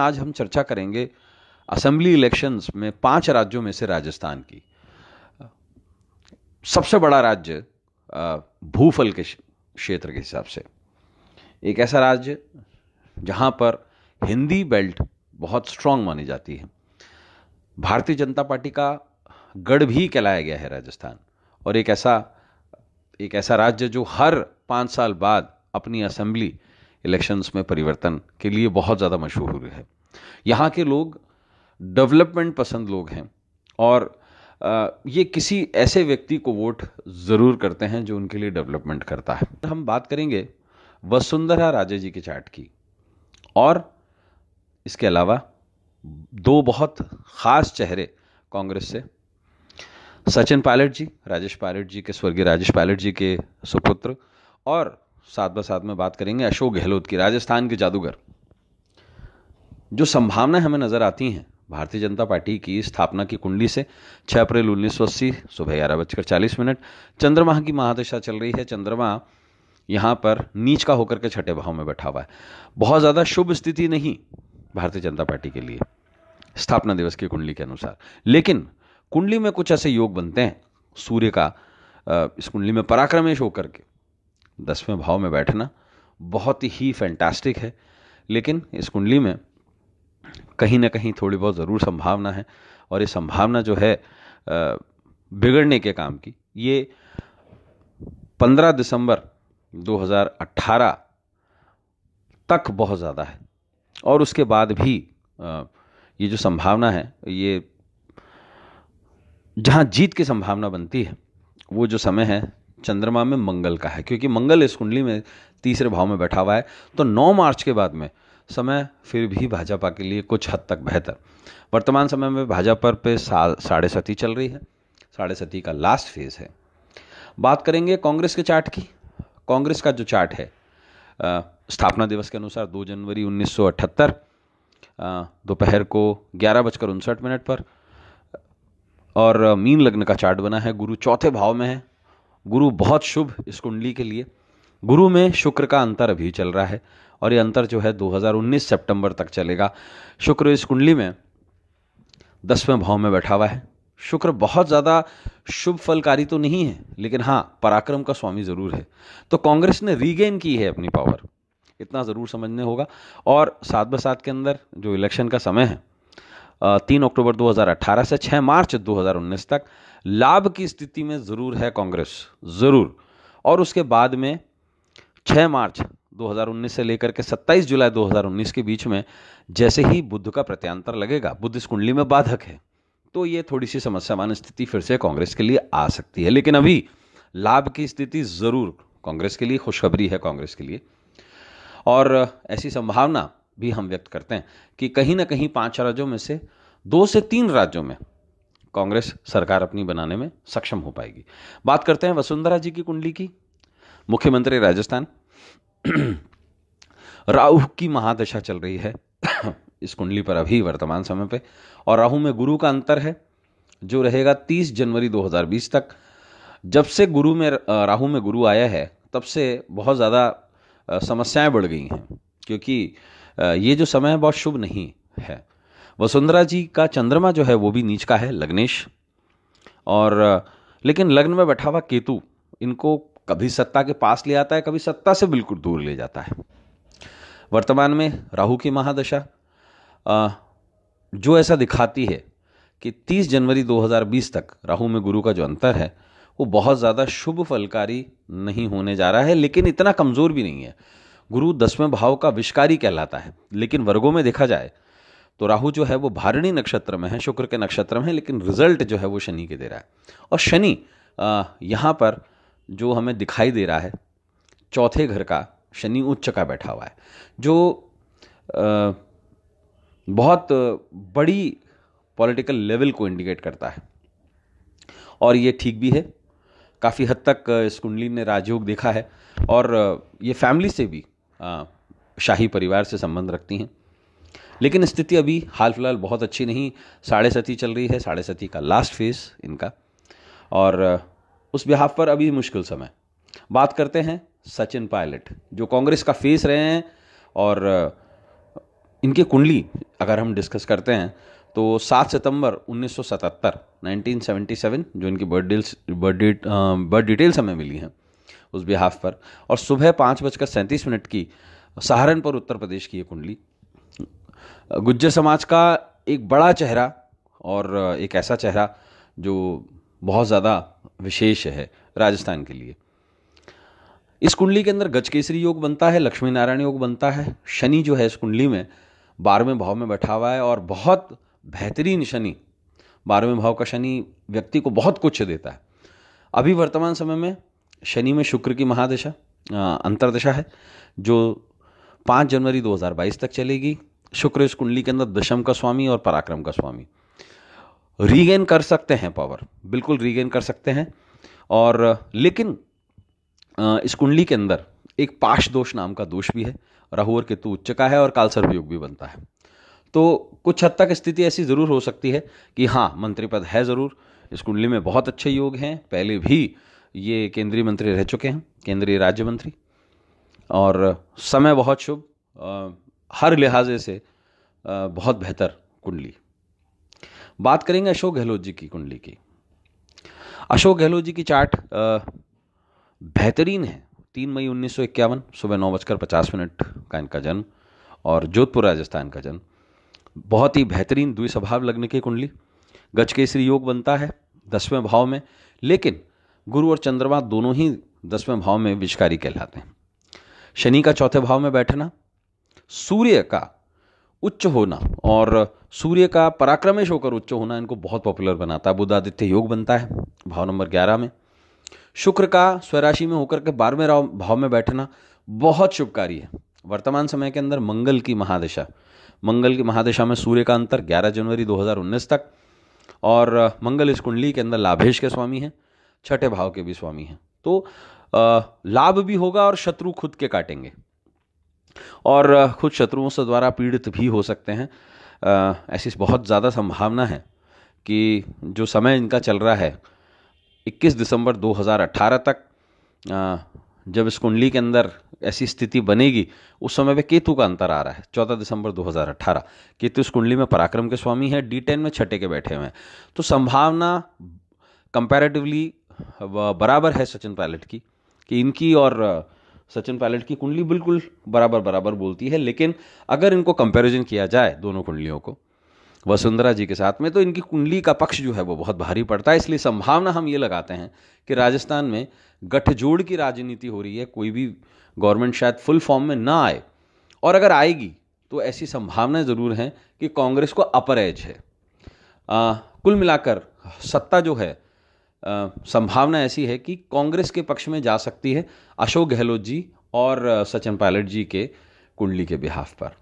आज हम चर्चा करेंगे असेंबली इलेक्शंस में पाँच राज्यों में से राजस्थान की। सबसे बड़ा राज्य भूफल के क्षेत्र के हिसाब से। एक ऐसा राज्य जहाँ पर हिंदी बेल्ट बहुत स्ट्रांग मानी जाती है। भारतीय जनता पार्टी का गढ़ भी कहलाया गया है राजस्थान। और एक ऐसा एक ऐसा राज्य जो हर पाँच साल बाद अपनी असेंबली इलेक्शंस में परिवर्तन के लिए बहुत ज़्यादा मशहूर है। यहाँ के लोग डेवलपमेंट पसंद लोग हैं और ये किसी ऐसे व्यक्ति को वोट ज़रूर करते हैं जो उनके लिए डेवलपमेंट करता है। हम बात करेंगे वसुंधरा राजे जी के चार्ट की और इसके अलावा दो बहुत ख़ास चेहरे कांग्रेस से, सचिन पायलट जी, राजेश पायलट जी के स्वर्गीय राजेश पायलट जी के सुपुत्र और साथ ब साथ में बात करेंगे, अशोक गहलोत की, राजस्थान के जादूगर। जो संभावनाएँ हमें नज़र आती हैं, भारतीय जनता पार्टी की स्थापना की कुंडली से 6 अप्रैल 1980 सुबह ग्यारह बजकर चालीस मिनट, चंद्रमा की महादशा चल रही है, चंद्रमा यहाँ पर नीच का होकर के छठे भाव में बैठा हुआ है। बहुत ज़्यादा शुभ स्थिति नहीं भारतीय जनता पार्टी के लिए, स्थापना दिवस की कुंडली के अनुसार। लेकिन कुंडली में कुछ ऐसे योग बनते हैं, सूर्य का इस कुंडली में पराक्रमेश होकर के। दसवें भाव में बैठना बहुत ही फैंटास्टिक है। लेकिन इस कुंडली में कहीं ना कहीं थोड़ी बहुत ज़रूर संभावना है और ये संभावना जो है बिगड़ने के काम की। ये 15 दिसंबर 2018 तक बहुत ज़्यादा है। और उसके बाद भी ये जो संभावना है, ये जहाँ जीत की संभावना बनती है, वो जो समय है चंद्रमा में मंगल का है, क्योंकि मंगल इस कुंडली में तीसरे भाव में बैठा हुआ है। तो 9 मार्च के बाद में समय फिर भी भाजपा के लिए कुछ हद तक बेहतर। वर्तमान समय में भाजपा पे साढ़े सती चल रही है। साढ़े सती का लास्ट फ़ेज़ है। बात करेंगे कांग्रेस के चार्ट की। कांग्रेस का जो चार्ट है स्थापना दिवस के अनुसार 2 जनवरी 1978 दोपहर को ग्यारह बजकर उनसठ मिनट पर, और मीन लग्न का चार्ट बना है। गुरु चौथे भाव में है। गुरु बहुत शुभ इस कुंडली के लिए। गुरु में शुक्र का अंतर अभी चल रहा है और ये अंतर जो है 2019 सितंबर तक चलेगा। शुक्र इस कुंडली में दसवें भाव में बैठा हुआ है। शुक्र बहुत ज़्यादा शुभ फलकारी तो नहीं है, लेकिन हाँ पराक्रम का स्वामी ज़रूर है। तो कांग्रेस ने रीगेन की है अपनी पावर इतना ज़रूर समझने होगा। और साथ ब सात के अंदर जो इलेक्शन का समय है तीन अक्टूबर 2018 से 6 मार्च 2019 तक। लाभ की स्थिति में ज़रूर है कांग्रेस, ज़रूर। और उसके बाद में 6 मार्च 2019 से लेकर के 27 जुलाई 2019 के बीच में जैसे ही बुद्ध का प्रत्यांतर लगेगा, बुद्ध इस कुंडली में बाधक है तो ये थोड़ी सी समस्यावान स्थिति फिर से कांग्रेस के लिए आ सकती है। लेकिन अभी लाभ की स्थिति ज़रूर कांग्रेस के लिए खुशखबरी है, कांग्रेस के लिए। और ऐसी संभावना भी हम व्यक्त करते हैं कि कहीं ना कहीं पाँच राज्यों में से दो से तीन राज्यों में कांग्रेस सरकार अपनी बनाने में सक्षम हो पाएगी। बात करते हैं वसुंधरा जी की कुंडली की। मुख्यमंत्री राजस्थान। राहु की महादशा चल रही है। इस कुंडली पर अभी वर्तमान समय पे। और राहु में गुरु का अंतर है, जो रहेगा 30 जनवरी 2020 तक। जब से गुरु में, राहु में गुरु आया है, तब से बहुत ज़्यादा समस्याएँ बढ़ गई हैं। क्योंकि ये जो समय है, बहुत शुभ नहीं है। वसुंधरा जी का चंद्रमा जो है, वो भी नीच का है, लग्नेश। और, लेकिन लग्न में बैठा हुआ केतु, इनको कभी सत्ता के पास ले आता है, कभी सत्ता से बिल्कुल दूर ले जाता है। वर्तमान में राहु की महादशा जो ऐसा दिखाती है कि 30 जनवरी 2020 तक राहु में गुरु का जो अंतर है, वो बहुत ज़्यादा शुभ फलकारी नहीं होने जा रहा है, लेकिन इतना कमज़ोर भी नहीं है। गुरु दसवें भाव का विष्कारी कहलाता है। लेकिन वर्गों में देखा जाए तो राहु जो है वो भारणी नक्षत्र में है शुक्र के नक्षत्र में है लेकिन रिज़ल्ट जो है वो शनि के दे रहा है। और शनि यहाँ पर जो हमें दिखाई दे रहा है चौथे घर का शनि उच्च का बैठा हुआ है जो आ, बहुत बड़ी पॉलिटिकल लेवल को इंडिकेट करता है। और ये ठीक भी है काफ़ी हद तक इस कुंडली ने राजयोग देखा है और ये फैमिली से भी शाही परिवार से संबंध रखती हैं। लेकिन स्थिति अभी हाल फ़िलहाल बहुत अच्छी नहीं। साढ़े सती चल रही है साढ़े सती का लास्ट फ़ेज़ इनका। और उस बिहाफ पर अभी मुश्किल समय। बात करते हैं सचिन पायलट, जो कांग्रेस का फेस रहे हैं और इनकी कुंडली अगर हम डिस्कस करते हैं तो 7 सितंबर 1977 1977 जो इनकी बर्थ बर्थ बर्थ डिटेल्स हमें मिली हैं। उस बिहाफ पर। और सुबह पाँच बजकर सैंतीस मिनट की सहारनपुर, उत्तर प्रदेश की ये कुंडली। गुज्जर समाज का एक बड़ा चेहरा और एक ऐसा चेहरा जो बहुत ज़्यादा विशेष है राजस्थान के लिए। इस कुंडली के अंदर गजकेसरी योग बनता है लक्ष्मी नारायण योग बनता है। शनि जो है इस कुंडली में बारहवें भाव में बैठा हुआ है और बहुत बेहतरीन शनि, बारहवें भाव का शनि व्यक्ति को बहुत कुछ देता है। अभी वर्तमान समय में शनि में शुक्र की महादशा अंतरदशा है, जो पाँच जनवरी 2022 तक चलेगी। शुक्र इस कुंडली के अंदर दशम का स्वामी और पराक्रम का स्वामी। रीगेन कर सकते हैं पावर, बिल्कुल रीगेन कर सकते हैं। और, लेकिन इस कुंडली के अंदर एक पाश दोष नाम का दोष भी है, राहु और केतु उच्च का है और कालसर्प योग भी बनता है। तो कुछ हद तक स्थिति ऐसी ज़रूर हो सकती है कि हाँ मंत्री पद है ज़रूर, इस कुंडली में बहुत अच्छे योग हैं, पहले भी ये केंद्रीय मंत्री रह चुके हैं, केंद्रीय राज्य मंत्री। और समय बहुत शुभ हर लिहाजे से बहुत बेहतर कुंडली। बात करेंगे अशोक गहलोत जी की कुंडली की। अशोक गहलोत जी की चार्ट बेहतरीन है। तीन मई उन्नीस सौ इक्यावन, सुबह नौ बजकर पचास मिनट का इनका जन्म और जोधपुर, राजस्थान का जन्म। बहुत ही बेहतरीन द्विस्वभाव लगने की कुंडली। गज गजकेसरी योग बनता है दसवें भाव में, लेकिन गुरु और चंद्रमा दोनों ही दसवें भाव में विषकारी कहलाते हैं। शनि का चौथे भाव में बैठना, सूर्य का उच्च होना और सूर्य का पराक्रमेश होकर उच्च होना इनको बहुत पॉपुलर बनाता है। बुद्धादित्य योग बनता है, भाव नंबर ग्यारह में। शुक्र का स्वराशि में होकर के बारहवें भाव में बैठना बहुत शुभकारी है। वर्तमान समय के अंदर मंगल की महादशा, मंगल की महादशा में सूर्य का अंतर 11 जनवरी 2019 तक और मंगल इस कुंडली के अंदर लाभेश के स्वामी हैं। छठे भाव के भी स्वामी हैं। तो लाभ भी होगा और शत्रु खुद के काटेंगे। और खुद शत्रुओं से द्वारा पीड़ित भी हो सकते हैं। ऐसी बहुत ज़्यादा संभावना है कि जो समय इनका चल रहा है 21 दिसंबर 2018 तक जब इस कुंडली के अंदर ऐसी स्थिति बनेगी, उस समय पे केतु का अंतर आ रहा है 14 दिसंबर 2018 केतु इस कुंडली में पराक्रम के स्वामी है, डी टेन में छठे के बैठे हुए हैं। तो संभावना कंपैरेटिवली बराबर है सचिन पायलट की कि इनकी और सचिन पायलट की कुंडली बिल्कुल बराबर बराबर बोलती है लेकिन अगर इनको कंपैरिजन किया जाए दोनों कुंडलियों को वसुंधरा जी के साथ में तो इनकी कुंडली का पक्ष जो है वो बहुत भारी पड़ता है इसलिए संभावना हम ये लगाते हैं कि राजस्थान में गठजोड़ की राजनीति हो रही है कोई भी गवर्नमेंट शायद फुल फॉर्म में ना आए और अगर आएगी तो ऐसी संभावनाएँ ज़रूर हैं कि कांग्रेस को अपर एज है। आ, कुल मिलाकर सत्ता जो है संभावना ऐसी है कि कांग्रेस के पक्ष में जा सकती है अशोक गहलोत जी और सचिन पायलट जी के कुंडली के बिहाफ पर।